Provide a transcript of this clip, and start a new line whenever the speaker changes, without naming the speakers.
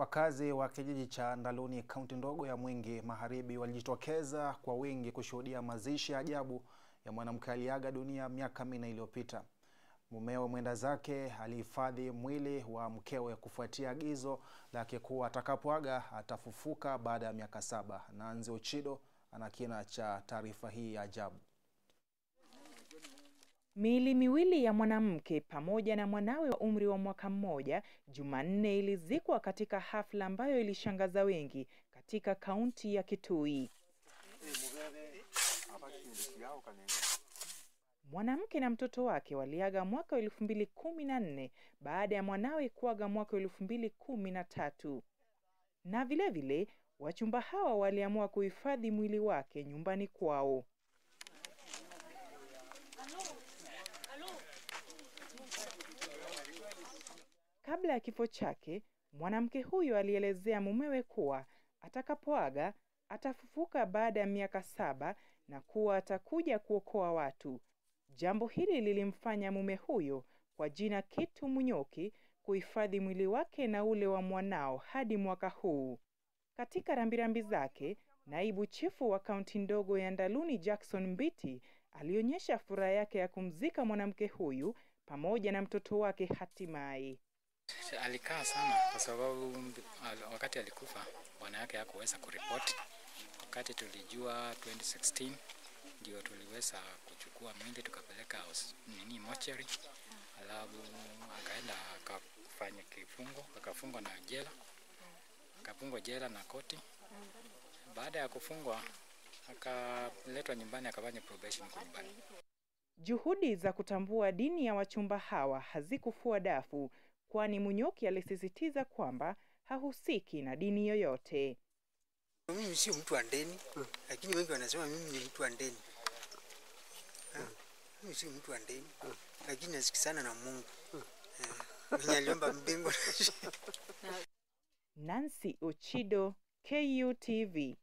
Wakazi wa kijiji cha Ndaluni, kaunti ndogo ya Mwingi Magharibi, walijitokeza kwa wingi kushuhudia mazishi ya ajabu ya mwanamke aliaga dunia miaka minne iliyopita. Mumewe mwenda zake alihifadhi mwili wa mkewe kufuatia agizo lake kuwa atakapoaga atafufuka baada ya miaka saba. Nanzi uchido ana kina cha taarifa hii ya ajabu.
Miili miwili ya mwanamke pamoja na mwanawe wa umri wa mwaka mmoja Jumanne ilizikwa katika hafla ambayo ilishangaza wengi katika kaunti ya Kitui. Mwanamke na mtoto wake waliaga mwaka wa elfu mbili kumi na nne baada ya mwanawe kuaga mwaka wa elfu mbili kumi na tatu na vilevile wachumba hawa waliamua kuhifadhi mwili wake nyumbani kwao. Kabla ya kifo chake, mwanamke huyo alielezea mumewe kuwa atakapoaga atafufuka baada ya miaka saba na kuwa atakuja kuokoa watu. Jambo hili lilimfanya mume huyo kwa jina Kitu Munyoki kuhifadhi mwili wake na ule wa mwanao hadi mwaka huu. Katika rambirambi zake, naibu chifu wa kaunti ndogo ya Ndaluni Jackson Mbiti alionyesha furaha yake ya kumzika mwanamke huyu pamoja na mtoto wake hatimaye.
Alikaa sana kwa sababu wakati alikufa bwana yake hakuweza kuripoti. Wakati tulijua 2016 ndio tuliweza kuchukua mwili tukapeleka nini mochari, alafu akaenda akafanya kifungo, akafungwa na jela, akafungwa jela na koti. Baada ya kufungwa akaletwa nyumbani akafanya probation kwa nyumbani.
Juhudi za kutambua dini ya wachumba hawa hazikufua dafu, kwani Munyoki alisisitiza kwamba hahusiki na dini yoyote.
Mimi sio mtu wa ndeni hmm. lakini wengi wanasema mimi ni mtu wa ndeni hmm. Mimi sio mtu wa ndeni hmm. lakini nasikizana na Mungu mwenye aliomba mbingu.
Nancy Ochido, KUTV.